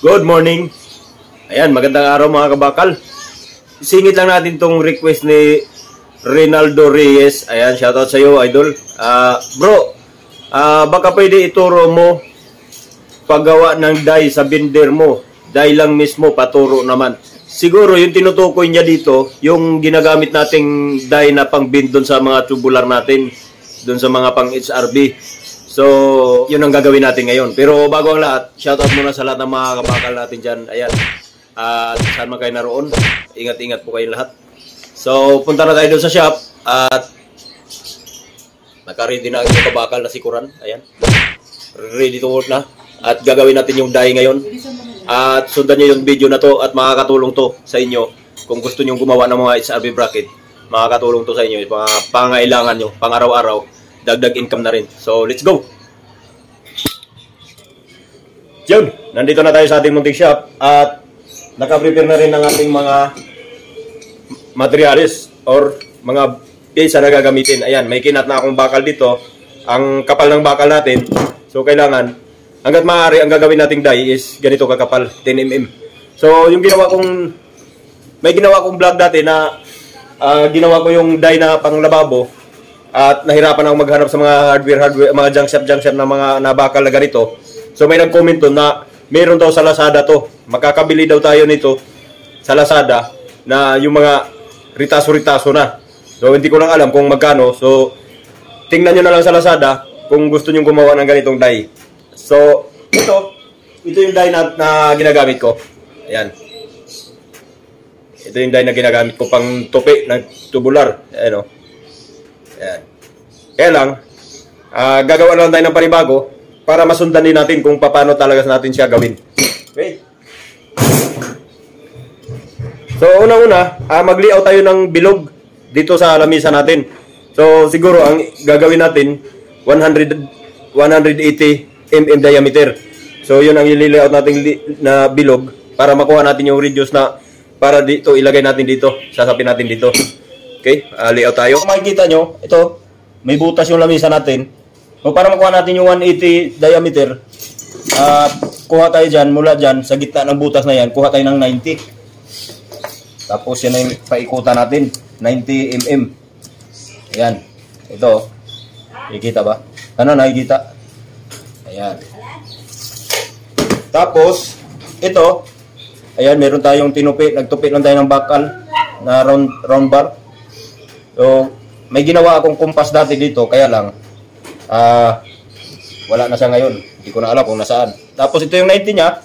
Good morning. Ayan, magandang araw mga kabakal. Singit lang natin tong request ni Rinaldo Reyes. Ayan, shoutout sa iyo, idol. Ah, bro, ah, baka pwede ituro mo paggawa ng dye sa binder mo. Dye lang mismo, paturo naman. Siguro yung tinutukoy niya dito, yung ginagamit nating dye na pang doon sa mga tubular natin, doon sa mga pang HRB. So, yun ang gagawin natin ngayon. Pero bago ang lahat, shoutout muna sa lahat ng mga kabakal natin dyan. Ayan. At saan man kayo naroon, ingat-ingat po kayong lahat. So, punta na tayo doon sa shop. At naka-ready na ang inyong kabakal na sikuran. Ayan. Ready to work na. At gagawin natin yung dye ngayon. At sundan nyo yung video na to at makakatulong to sa inyo. Kung gusto nyo gumawa ng mga HRB bracket, makakatulong to sa inyo. Yung mga pangailangan nyo, pang araw-araw dagdag income na rin. So, let's go! Yun, nandito na tayo sa ating munting shop at naka-prepare na rin ang ating mga materials or mga piyesa na gagamitin. Ayan, may kinat na akong bakal dito. Ang kapal ng bakal natin. So, kailangan, hanggat maaari, ang gagawin nating die is ganito kakapal, 10mm. So, yung ginawa kong, may ginawa kong vlog dati na ah, ginawa ko yung die na pang lababo at nahirapan ako maghanap sa mga hardware, hardware mga junk shop, junk shop na mga nabakal na ganito. So may nag-comment doon na meron daw sa Lazada to. Makakabili daw tayo nito sa Lazada na yung mga ritaso-ritaso na. So hindi ko lang alam kung magkano. So tingnan nyo na lang sa Lazada kung gusto nyo gumawa ng ganitong die. So ito, ito yung die na, na ginagamit ko. Ayan. Ito yung die na ginagamit ko pang tupi ng tubular. Ayan o. Ayan. Kaya lang, ah, gagawa lang tayo ng panibago para masundan din natin kung paano talaga natin siya gawin. Okay? So, una-una, ah, mag-layout tayo ng bilog dito sa lamisa natin. So, siguro ang gagawin natin 100 180 mm diameter. So, yun ang i-layout natin na bilog para makuha natin yung radius na para dito ilagay natin dito, sasapin natin dito. Okay, ah, layout tayo. Makikita nyo, ito, may butas yung lamisa natin. So, para makuha natin yung 180 diameter, ah, kuha tayo dyan, mula dyan, sa gitna ng butas na yan, kuha tayo ng 90. Tapos yan ang paikutan natin, 90 mm. Ayan, ito, nakikita ba? Ano, nakikita? Ayan. Tapos, ito, ayan, meron tayong tinupi, nagtupi lang tayo ng bakal na round, round bar. So, may ginawa akong kumpas dati dito, kaya lang, ah, wala na siya ngayon. Hindi ko na alam kung nasaan. Tapos ito yung 90 niya.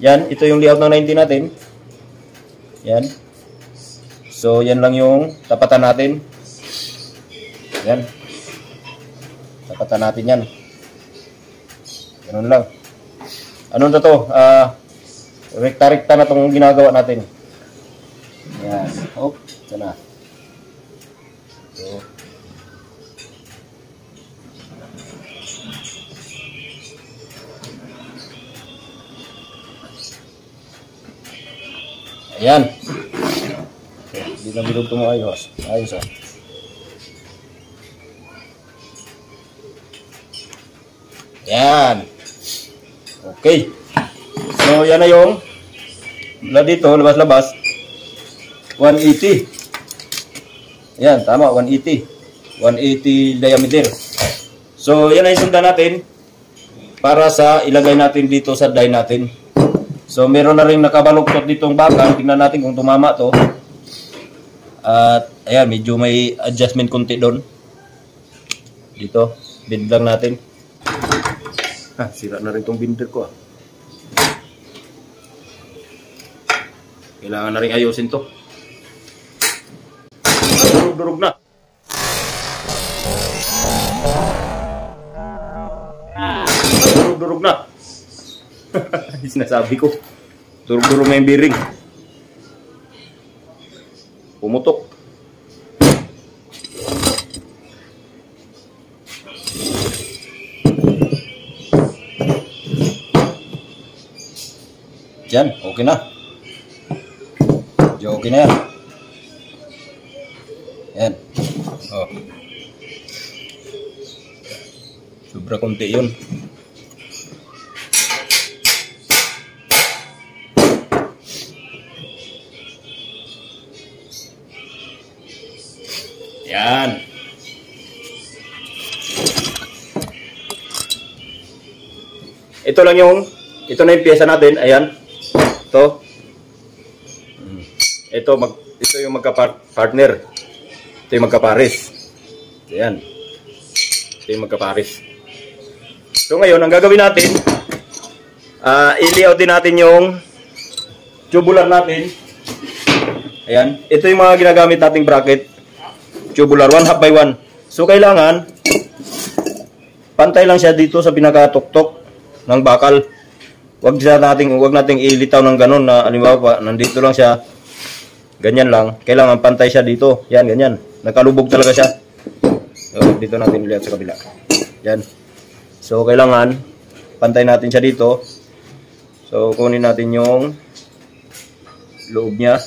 Yan, ito yung layout ng 90 natin. Yan. So, yan lang yung tapatan natin. Yan. Tapatan natin yan. Ganun lang. Ano na to? Ah, rekta-rekta na tong ginagawa natin. Yan. Oh, ito na. Ayan. Okay, Hindi na bilog mo ayos. Ah. Yan. Okay. So, yan na yung mula dito, labas-labas. 180. Yan, tama, 180. 180 diameter. So, yan na yung sundan natin para sa ilagay natin dito sa die natin. So, meron na rin nakabaluktot ditong bakal. Tingnan natin kung tumama to. At, ayan, medyo may adjustment konti doon. Dito, lang natin. Ha, sira na rin tong binder ko ah. Kailangan na rin ayusin to. Durug-durug na. Sinasabi ko. Durug-durug na yung bearing. Pumutok. Diyan, okay na. Diyan, okay na yan. Yan. Oh. Sobra konti yun. Yan. Ito lang yung, ito na yung pyesa natin. Ayan. Ito. Mm. Ito, mag, ito yung magka-partner. Ito yung magka-paris. Ayan. Ito yung magka-paris. So ngayon, ang gagawin natin, uh, i-layout din natin yung tubular natin. Ayan. Ito yung mga ginagamit nating bracket. Tubular, 1 half by 1. So kailangan, pantay lang siya dito sa pinakatuktok ng bakal. Wag siya nating wag nating ilitaw ng ganun na halimbawa nandito lang siya. Ganyan lang. Kailangan pantay siya dito. Yan, ganyan. Nakalubog talaga siya. So, dito natin ulit sa kabila. Yan. So, kailangan pantay natin siya dito. So, kunin natin yung loob niya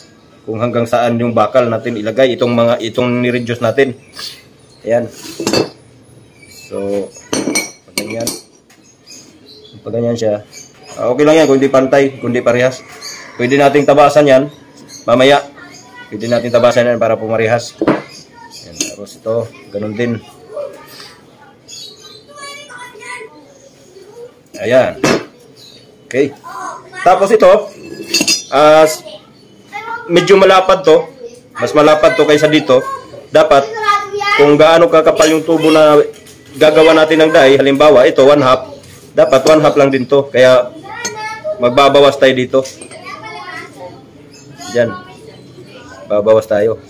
kung hanggang saan yung bakal natin ilagay itong mga itong ni-reduce natin. Ayan. So. Pag ganyan siya, uh, okay lang yan kung hindi pantay, kung hindi parehas. Pwede nating tabasan yan, mamaya. Pwede nating tabasan yan para pumarehas. Yan, tapos ito, ganun din. Ayan. Okay. Tapos ito, uh, medyo malapad to. Mas malapad to kaysa dito. Dapat, kung gaano kakapal yung tubo na gagawa natin ng dye, halimbawa, ito, one half, dapat one half lang din to. Kaya, magbabawas tayo dito. Diyan. Babawas tayo.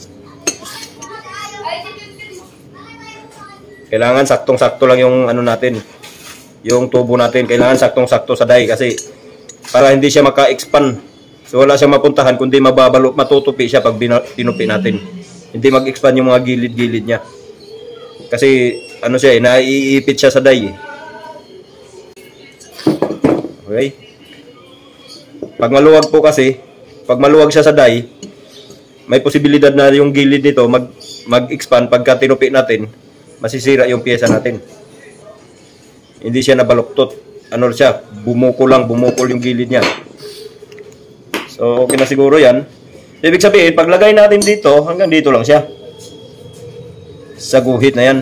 Kailangan saktong-sakto lang yung ano natin. Yung tubo natin. Kailangan saktong-sakto sa dye kasi para hindi siya maka-expand. So wala siya mapuntahan kundi mababalo, matutupi siya pag tinupi natin. Hindi mag-expand yung mga gilid-gilid niya. Kasi ano siya eh, naiipit siya sa dye. Eh. Okay? Pag maluwag po kasi, pag maluwag siya sa dye, may posibilidad na yung gilid nito mag mag-expand pagka tinupi natin, masisira yung pyesa natin. Hindi siya nabaluktot. Ano siya, bumuko lang, bumukol yung gilid niya. So, okay na siguro yan. Ibig sabihin, paglagay natin dito, hanggang dito lang siya sa guhit na yan.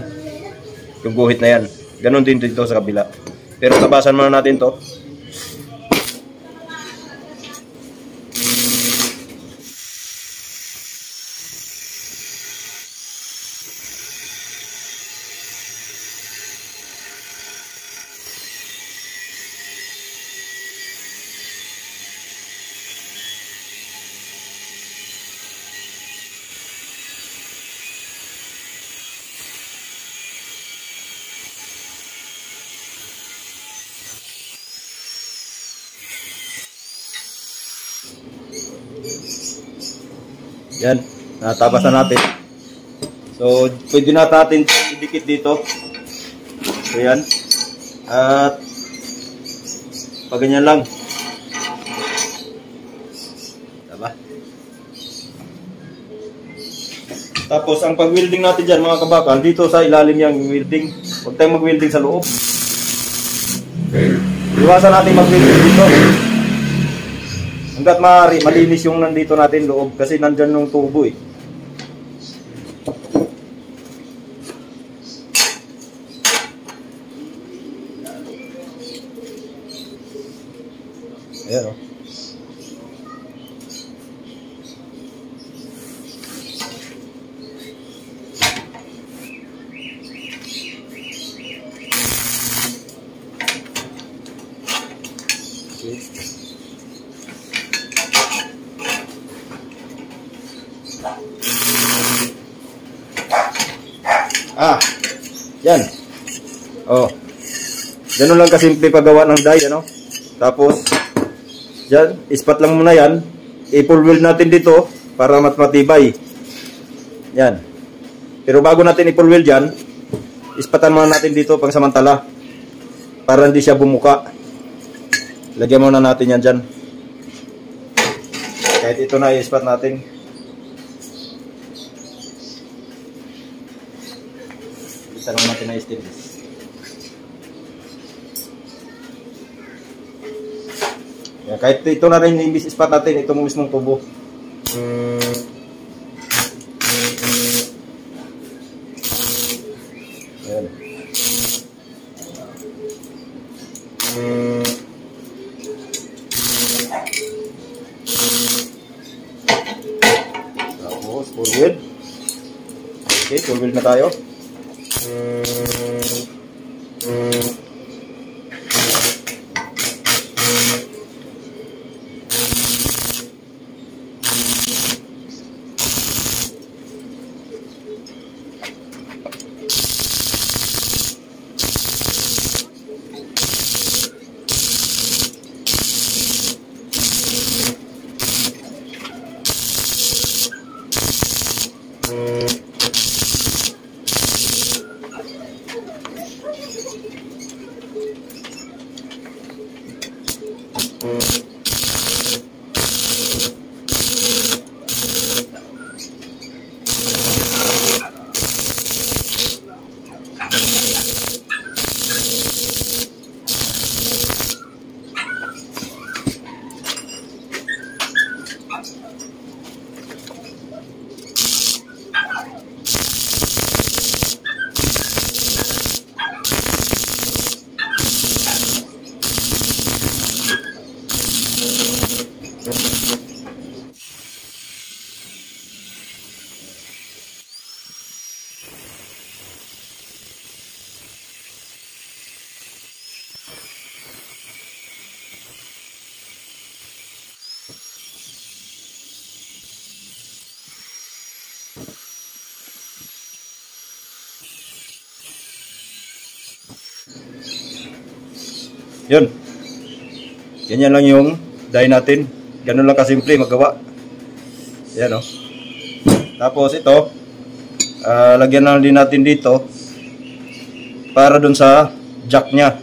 Yung guhit na yan. Ganon din dito sa kabila. Pero tabasan muna natin to. Yan, natabas na natin. So, pwede na natin idikit dito. So, yan. At, pag ganyan lang. Diba? Tapos, ang pag-welding natin dyan, mga kabakal, dito sa ilalim yung welding. Huwag tayong mag-welding sa loob. Iwasan natin mag-welding dito. Hanggat maaari, malinis yung nandito natin loob kasi nandyan yung tubo eh. Ayan o. Oh. Ah, yan. Oh. Ganun lang kasimple paggawa ng die, ano? Tapos, yan, ispat lang muna yan. I-full wheel natin dito para mas matibay. Yan. Pero bago natin i-full wheel dyan, ispatan muna natin dito pang samantala. Para hindi siya bumuka. Lagyan muna natin yan dyan. Kahit ito na i-ispat natin. Sarang natin na stainless. Kahit ito na rin yung spot natin, itong mismong tubo. Yan. Good. Okay, full wheel na tayo. Yun. Ganyan lang yung dye natin. Ganun lang kasimple magawa. Yan o. Tapos ito, ah, lagyan lang din natin dito para dun sa jack niya.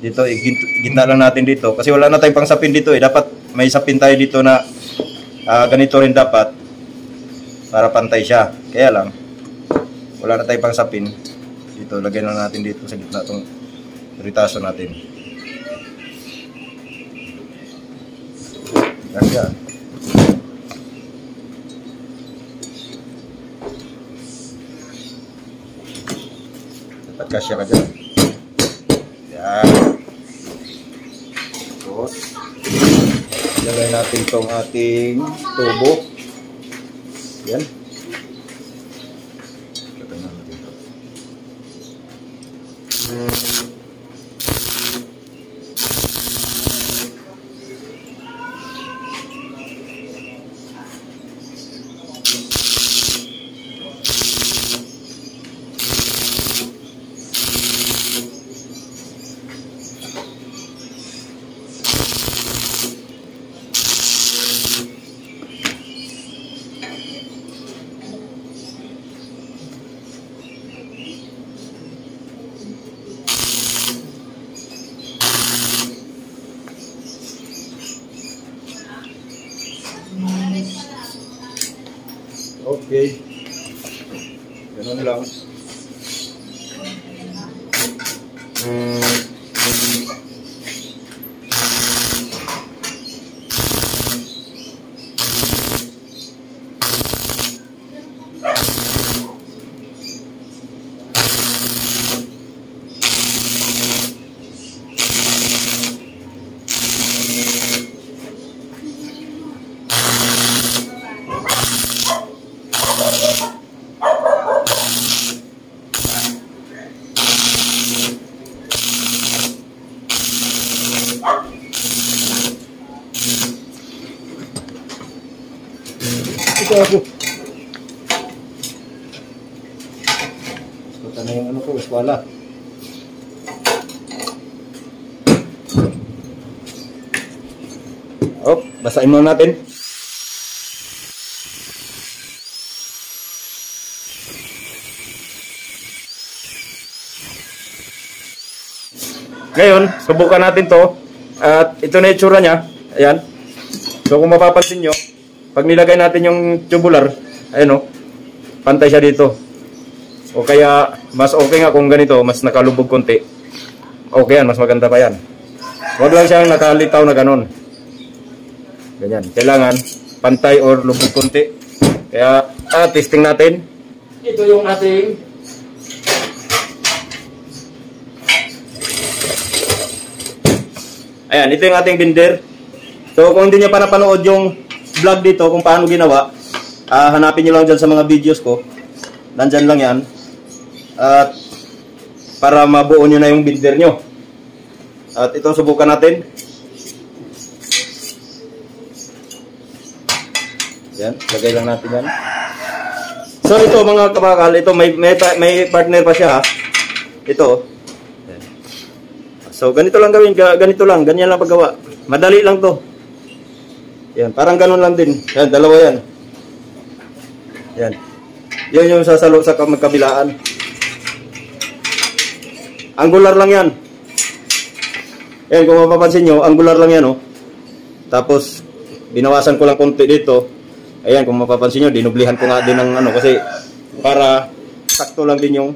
Dito, gitna lang natin dito. Kasi wala na tayong pang sapin dito eh. Dapat may sapin tayo dito na ah, ganito rin dapat para pantay siya. Kaya lang, wala na tayong pang sapin. Dito, lagyan lang natin dito sa gitna itong ritaso natin. Kasya. Dapat kasya ka dyan. Yan. Tapos, lagay natin itong ating tubo. Yan. Lagay natin ito. Okay. Ganun lang. Ito ako. Ito na yung ano ko, eskwala. Oh, basahin muna natin. Ngayon, subukan natin to. At ito na itsura niya. Ayan. So kung mapapansin nyo, pag nilagay natin yung tubular, ayan o, pantay siya dito. O kaya, mas okay nga kung ganito, mas nakalubog konti. Okay yan, mas maganda pa yan. Huwag lang siyang nakalitaw na ganon. Ganyan. Kailangan pantay or lubog konti. Kaya, ah, testing natin. Ito yung ating Ayan, ito yung ating binder. So, kung hindi niya pa napanood yung vlog dito kung paano ginawa, Ah, hanapin nyo lang dyan sa mga videos ko. Nandyan lang yan. At para mabuo nyo na yung binder nyo. At ito subukan natin. Yan, lagay lang natin yan. So ito mga kabakal, ito may, may, may partner pa siya ha. Ito. So ganito lang gawin, ganito lang, ganyan lang paggawa. Madali lang to. Yan, parang ganun lang din. Yan, dalawa yan. Yan. Yan yung sasalo sa magkabilaan. Angular lang yan. Yan, kung mapapansin nyo, angular lang yan, oh. Tapos, binawasan ko lang konti dito. Ayan, kung mapapansin nyo, dinublihan ko nga din ng ano, kasi para sakto lang din yung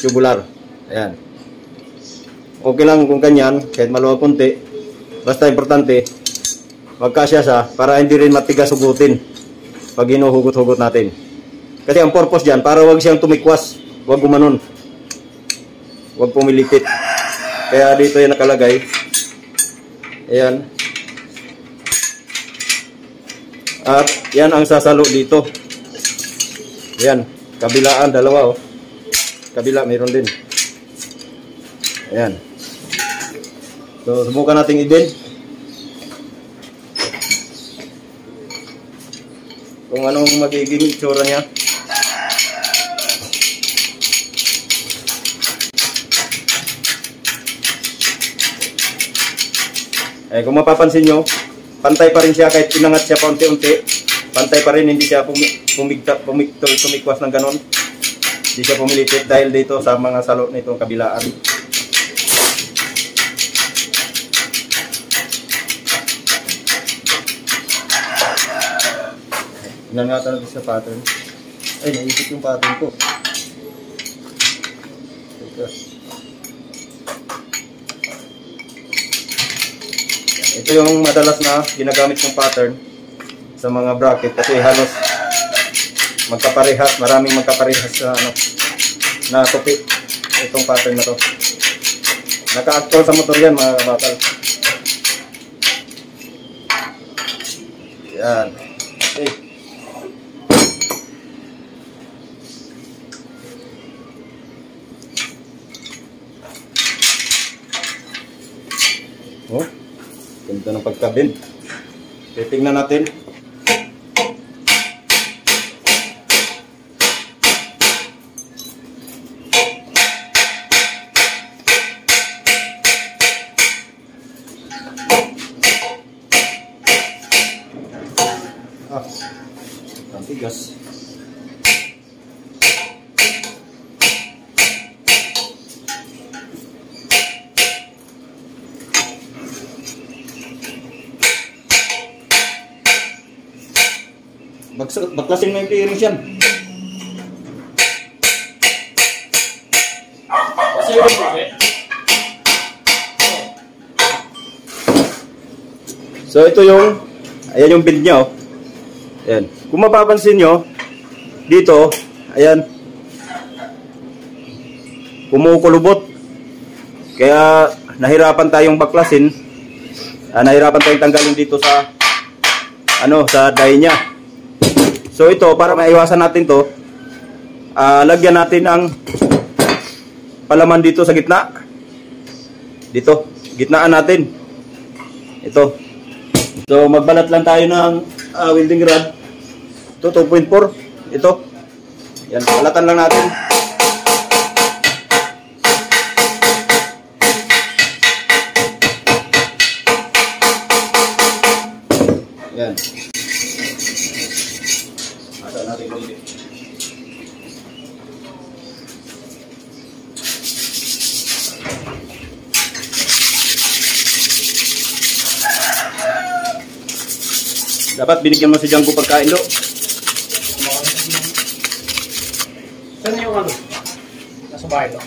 tubular. Ayan. Okay lang kung ganyan, kahit maluwag konti. Basta importante, magkasya sa para hindi rin matigas hugutin pag hinuhugot-hugot natin. Kasi ang purpose dyan, para wag siyang tumikwas, wag gumanon. Wag pumilipit. Kaya dito yung nakalagay. Ayan. At yan ang sasalo dito. Yan, kabilaan dalawa oh. Kabila mayroon din. Ayan. So subukan nating i-bend. Kung anong magiging itsura niya. Eh, kung mapapansin nyo, pantay pa rin siya kahit inangat siya paunti-unti. Pantay pa rin, hindi siya pumigta, pumigtol, tumikwas ng ganon. Hindi siya pumilipit dahil dito sa mga salo nitong kabilaan. Inangatan natin sa pattern. Ay, naisip yung pattern ko. Teka. Ito yung madalas na ginagamit kong pattern sa mga bracket kasi halos magkaparehas, maraming magkaparehas sa ano na tupi itong pattern na to. Naka-actual sa motor yan mga kabatal. Yan. Okay. Ng pagkabin. Okay, tingnan natin. Baklasin mo yung clearance yan. So ito yung ayan yung bend niya oh. Ayan. Kung mapapansin nyo dito, ayan kumukulubot. Kaya nahirapan tayong baklasin. Ah, nahirapan tayong tanggalin dito sa ano sa die niya. So ito, para maiwasan natin to, uh, lagyan natin ang palaman dito sa gitna. Dito, gitnaan natin. Ito. So magbalat lang tayo ng uh, welding rod. Ito, 2.4. Ito. Yan, balatan lang natin. Yan. Dapat binigyan mo si Django pagkain do. Saan yung ano? Nasa bahay do?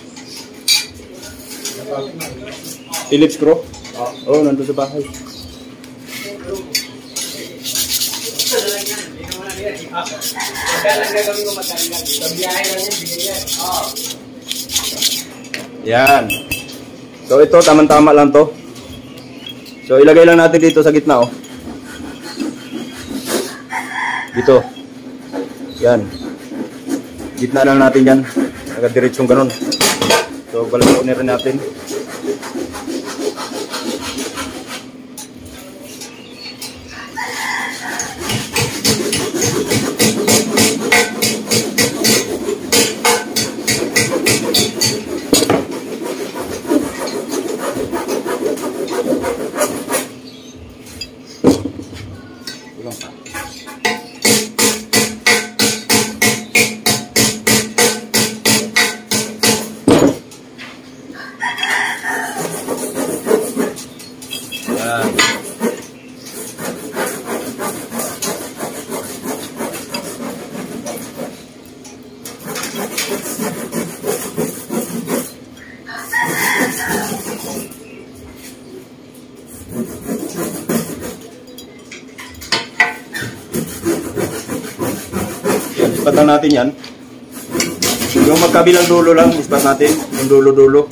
Philips screw? Oo, oh, nandun sa bahay. Yan. So ito, tamang-tama lang to. So ilagay lang natin dito sa gitna oh. Dito. Yan. Gitna lang natin yan. Nagadiretsyong ganun. So, balakin rin natin. Natin yan. Yung magkabilang dulo lang, ispat natin. Yung dulo-dulo.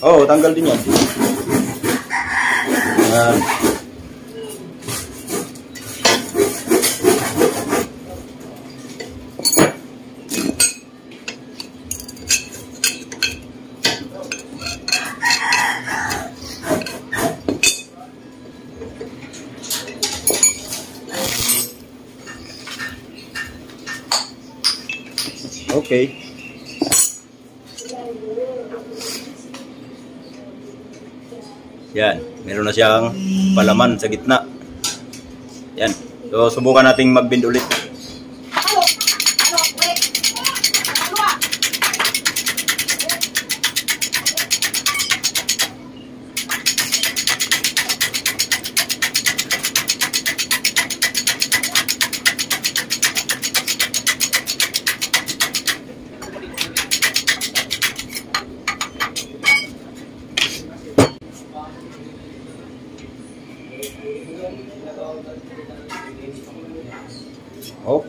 Oo, oh, tanggal din yan. Yan. Okay. Yan, meron na siyang palaman sa gitna. Yan. So, subukan nating mag-bend ulit.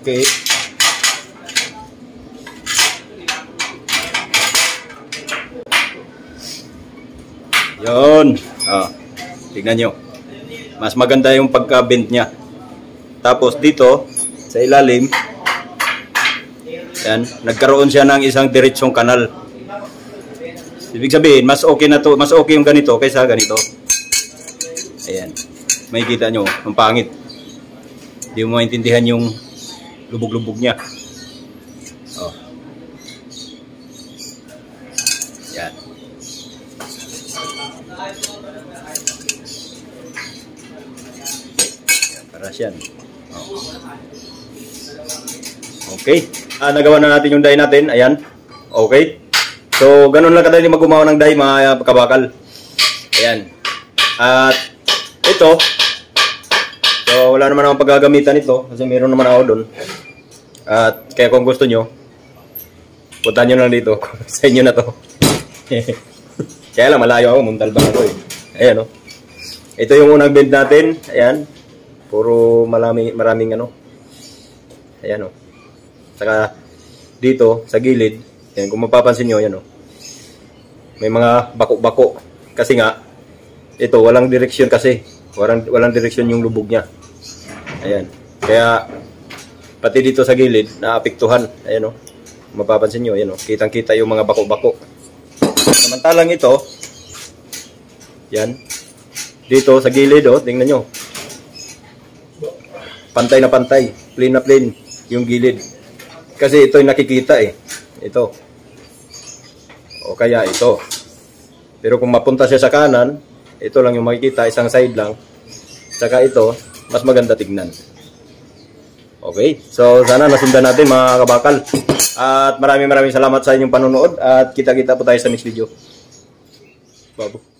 Okay. Yon. Ah, tignan nyo. Mas maganda yung pagka-bend niya. Tapos dito, sa ilalim, yan, nagkaroon siya ng isang diretsong kanal. Ibig sabihin, mas okay na to, mas okay yung ganito kaysa ganito. Ayan. May kita nyo, ang pangit. Hindi mo maintindihan yung lubog-lubog niya. Oh. Yan. Yan, Paras yan. Oh. Okay. Ah, nagawa na natin yung die natin. Ayan. Okay. So, ganun lang kadali maggumawa ng die, mga kabakal. Ayan. At, ito, So, wala naman akong paggagamitan ito kasi meron naman ako doon. At kaya kung gusto nyo, punta nyo lang dito. Sa inyo na to. kaya lang, malayo ako. Muntalbang ako eh. Ayan o. Ito yung unang bend natin. Ayan. Puro marami, maraming ano. Ayan o. Saka dito, sa gilid. Ayan, kung mapapansin nyo, ayan o. May mga bako-bako. Kasi nga, ito, walang direksyon kasi. Walang, walang direksyon yung lubog niya. Ayan. Kaya, pati dito sa gilid, naapektuhan. Ayan o. Mapapansin nyo, ayan o. Kitang-kita yung mga bako-bako. Samantalang ito, yan. Dito sa gilid o, tingnan nyo. Pantay na pantay. Plain na plain yung gilid. Kasi ito yung nakikita eh. Ito. O kaya ito. Pero kung mapunta siya sa kanan, ito lang yung makikita, isang side lang. Saka ito, mas maganda tignan. Okay, so sana nasundan natin mga kabakal. At maraming maraming salamat sa inyong panonood at kita-kita po tayo sa next video. Babo.